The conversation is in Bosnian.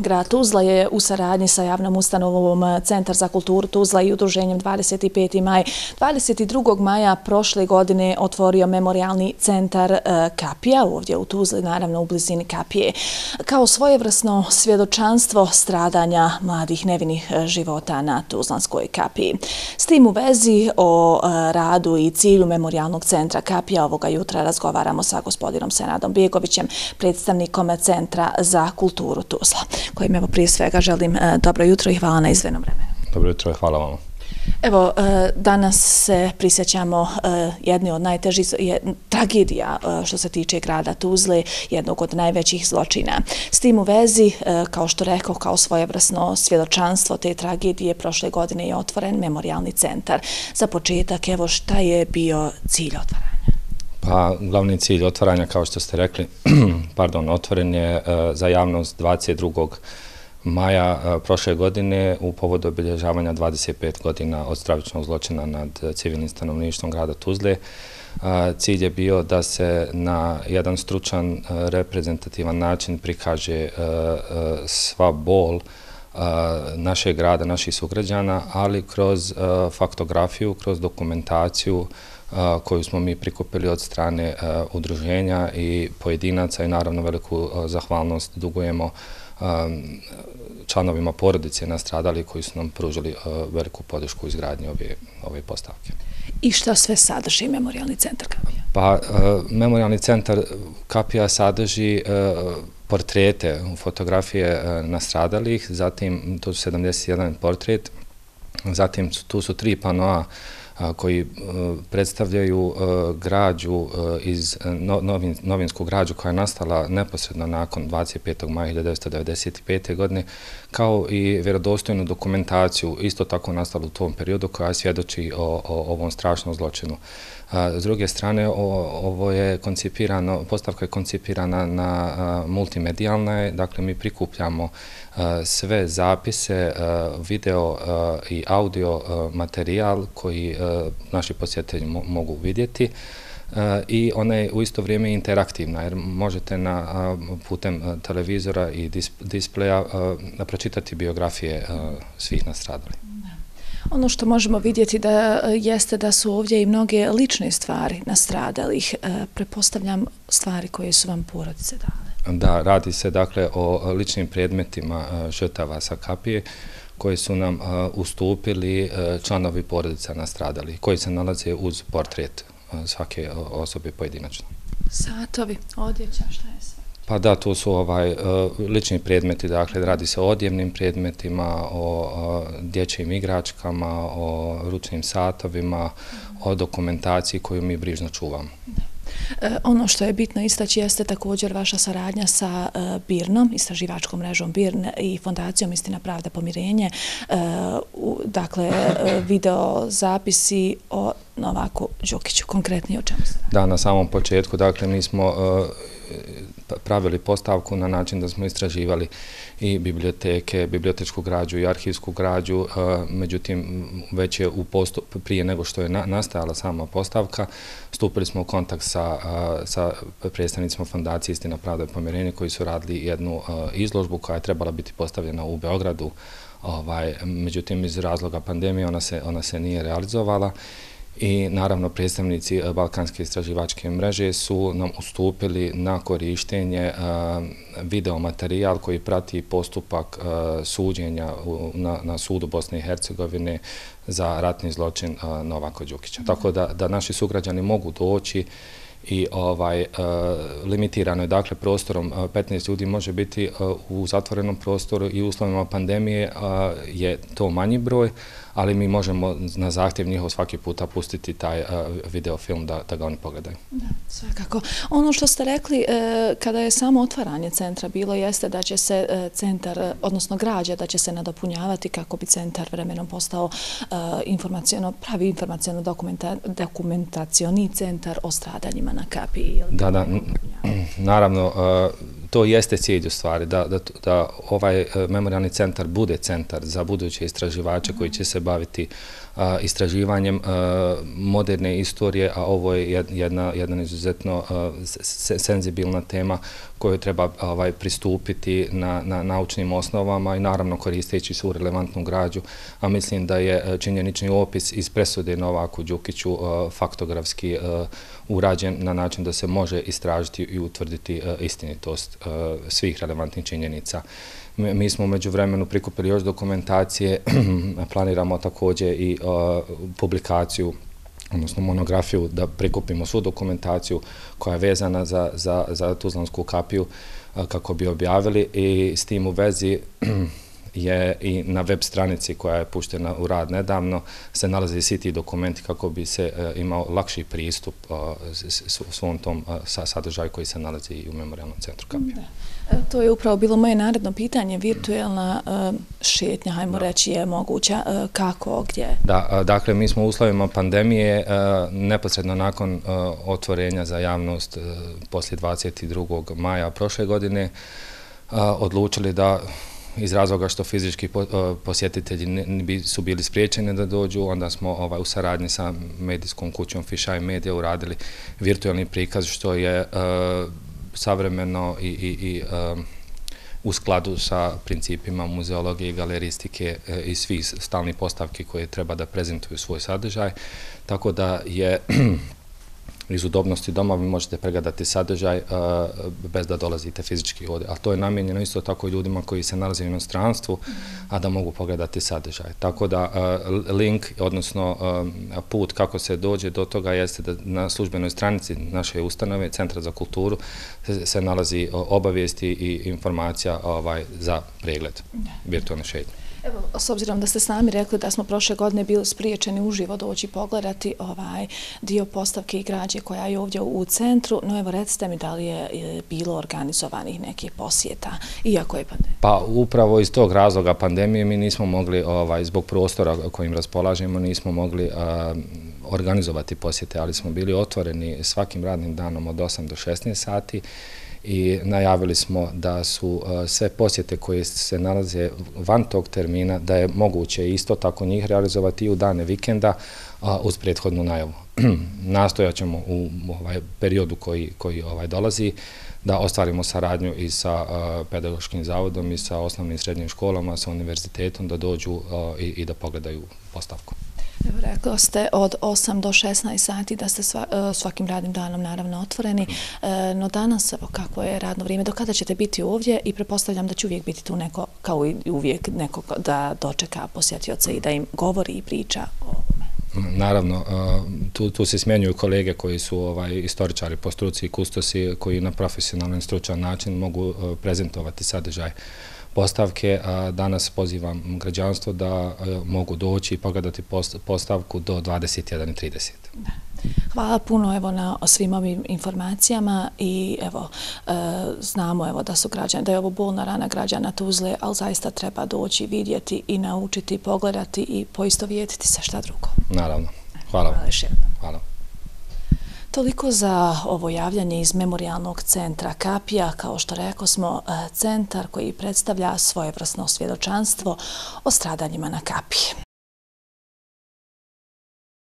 Grad Tuzla je u saradnji sa javnom ustanovom eh, Centar za kulturu Tuzla i udruženjem 25. maj 22. maja prošle godine otvorio memorialni centar eh, Kapija, ovdje u Tuzli, naravno u blizini Kapije, kao svojevrsno svjedočanstvo stradanja mladih nevinih eh, života na Tuzlanskoj Kapiji. S tim u vezi o radu i cilju memorialnog centra Kapija ovoga jutra razgovaramo sa gospodinom Senadom Bijegovićem, predstavnikom Centra za kulturu Tuzla kojim evo prije svega želim e, dobro jutro i hvala na izvenom vremenu. Dobro jutro i hvala vam. Evo, e, danas se prisjećamo e, jedne od najtežih tragedija što se tiče grada Tuzle, jednog od najvećih zločina. S tim u vezi, kao što rekao, kao svojevrsno svjedočanstvo te tragedije, prošle godine je otvoren memorialni centar. Za početak, evo, šta je bio cilj otvaranja? Pa, glavni cilj otvaranja, kao što ste rekli, pardon, otvoren je e, za javnost 22. maja e, prošle godine u povodu obilježavanja 25 godina od stravičnog zločina nad civilnim stanovništvom grada Tuzle. E, cilj je bio da se na jedan stručan, reprezentativan način prikaže sva bol našeg grada, naših sugrađana, ali kroz faktografiju, kroz dokumentaciju, koju smo mi prikupili od strane udruženja i pojedinaca i naravno veliku zahvalnost dugujemo članovima porodice nastradali koji su nam pružili veliku podršku u izgradnji ove, ove postavke. I šta sve sadrži Memorialni centar Kapija? Pa, Memorialni centar Kapija sadrži portrete, fotografije e, nastradalih, zatim to su 71 portret, zatim tu su tri panoa e, koji e, predstavljaju građu iz novinsku građu koja je nastala neposredno nakon 25. maja 1995. godine, kao i vjerodostojnu dokumentaciju isto tako nastalu u tom periodu koja svjedoči o ovom strašnom zločinu. S druge strane, ovo je koncipirano, postavka je koncipirana na multimedijalna je, dakle mi prikupljamo sve zapise, video i audio materijal koji naši posjetitelji mogu vidjeti i ona je u isto vrijeme interaktivna, jer možete na putem televizora i displeja pročitati biografije svih nastradali. Ono što možemo vidjeti da e, jeste da su ovdje i mnoge lične stvari nastradalih. E, prepostavljam stvari koje su vam porodice dale. Da, radi se dakle o ličnim predmetima e, žrtava sa kapije koji su nam ustupili članovi porodica nastradali, koji se nalaze uz portret svake osobe pojedinačno. Satovi, odjeća, šta je sve? Pa da, to su ovaj, e, lični predmeti, dakle, radi se o odjevnim predmetima, o dječjim igračkama, o ručnim satovima, o dokumentaciji koju mi brižno čuvamo. E, ono što je bitno istaći jeste također vaša saradnja sa e, BIRNom, istraživačkom mrežom BIRN i fondacijom Istina pravda pomirenje. Dakle, video zapisi o Novaku Đukiću, konkretni o čemu se Da, na samom početku, dakle, mi smo Pa-, pravili postavku na način da smo istraživali i biblioteke, bibliotečku građu i arhivsku građu, međutim već je u postup, prije nego što je nastajala sama postavka, stupili smo u kontakt sa, sa predstavnicima fondacije Istina pravda i pomirenje koji su radili jednu izložbu koja je trebala biti postavljena u Beogradu, ovaj, međutim iz razloga pandemije ona se, ona se nije realizovala i naravno predstavnici e, Balkanske istraživačke mreže su nam ustupili na korištenje e, videomaterijal koji prati postupak e, suđenja na sudu Bosne i Hercegovine za ratni zločin Novako Đukića. Tako da, da naši sugrađani mogu doći i ovaj e, limitirano je dakle prostorom e, 15 ljudi može biti e, u zatvorenom prostoru i uslovima pandemije je to manji broj, ali mi možemo na zahtjev njihov svaki puta pustiti taj videofilm da, da ga oni pogledaju. Da, svakako. Ono što ste rekli, kada je samo otvaranje centra bilo, jeste da će se centar, odnosno građa, da će se nadopunjavati kako bi centar vremenom postao informacijono, pravi informacijono dokumentacioni centar o stradanjima na kapi. Da, da, naravno, uh, to jeste cilj u stvari, da, da, da ovaj e, memorialni centar bude centar za buduće istraživače koji će se baviti istraživanjem moderne istorije, a ovo je jedna, jedna izuzetno senzibilna tema koju treba ovaj, pristupiti na, na naučnim osnovama i naravno koristeći svu relevantnu građu, a mislim da je e, činjenični opis iz presude Novaku Đukiću e, faktografski e, urađen na način da se može istražiti i utvrditi istinitost svih relevantnih činjenica. Mi smo umeđu vremenu prikupili još dokumentacije, planiramo također i publikaciju odnosno monografiju, da prikupimo svu dokumentaciju koja je vezana za, za, za Tuzlansku kapiju kako bi objavili i s tim u vezi je i na web stranici koja je puštena u rad nedavno se nalazi svi ti dokumenti kako bi se e, imao lakši pristup svom tom sadržaju koji se nalazi i u Memorialnom centru Kapija. E, to je upravo bilo moje naredno pitanje. Virtualna e, šetnja, hajmo reći, je moguća. Kako, gdje? Da, dakle, mi smo u uslovima pandemije neposredno nakon otvorenja za javnost poslije 22. maja prošle godine odlučili da iz razloga što fizički posjetitelji su bili spriječeni da dođu, onda smo ovaj, u saradnji sa medijskom kućom Fisheye Media uradili virtualni prikaz što je e, savremeno i e, u skladu sa principima muzeologije i galeristike e, i svih stalnih postavki koje treba da prezentuju svoj sadržaj. Tako da je iz udobnosti doma vi možete pregledati sadržaj bez da dolazite fizički ovdje. A to je namjenjeno isto tako i ljudima koji se nalaze u inostranstvu, a da mogu pogledati sadržaj. Tako da link, odnosno put kako se dođe do toga jeste da na službenoj stranici naše ustanove, Centra za kulturu, se nalazi obavijesti i informacija ovaj, za pregled virtualne šetnje. Evo, s obzirom da ste s nami rekli da smo prošle godine bili spriječeni uživo doći pogledati ovaj dio postavke i građe koja je ovdje u centru, no evo recite mi da li je bilo organizovanih nekih posjeta, iako je pandemija. Pa upravo iz tog razloga pandemije mi nismo mogli, ovaj, zbog prostora kojim raspolažemo, nismo mogli organizovati posjete, ali smo bili otvoreni svakim radnim danom od 8 do 16 sati i najavili smo da su uh, sve posjete koje se nalaze van tog termina, da je moguće isto tako njih realizovati i u dane vikenda uh, uz prethodnu najavu. Nastojat ćemo u ovaj periodu koji, koji ovaj dolazi da ostvarimo saradnju i sa uh, pedagoškim zavodom i sa osnovnim i srednjim školama, sa univerzitetom da dođu i, i da pogledaju postavku. Evo, rekao ste od 8 do 16 sati da ste e, svakim radnim danom naravno otvoreni, e, no danas evo, kako je radno vrijeme, do kada ćete biti ovdje? I prepostavljam da će uvijek biti tu neko, kao i uvijek neko da dočeka posjetioca i da im govori i priča o Naravno, e, tu, tu se smjenjuju kolege koji su ovaj istoričari po struci i kustosi koji na profesionalan stručan način mogu prezentovati sadržaj postavke. Danas pozivam građanstvo da e, mogu doći i pogledati postavku do 21.30. Hvala puno evo na svim ovim informacijama i evo e, znamo evo da su građani da je ovo bolna rana građana Tuzle, ali zaista treba doći vidjeti i naučiti, pogledati i poistovjetiti se šta drugo. Naravno. Hvala. Hvala. Hvala. Toliko za ovo javljanje iz Memorialnog centra Kapija, kao što rekao smo, e, centar koji predstavlja svoje vrstno svjedočanstvo o stradanjima na Kapiji.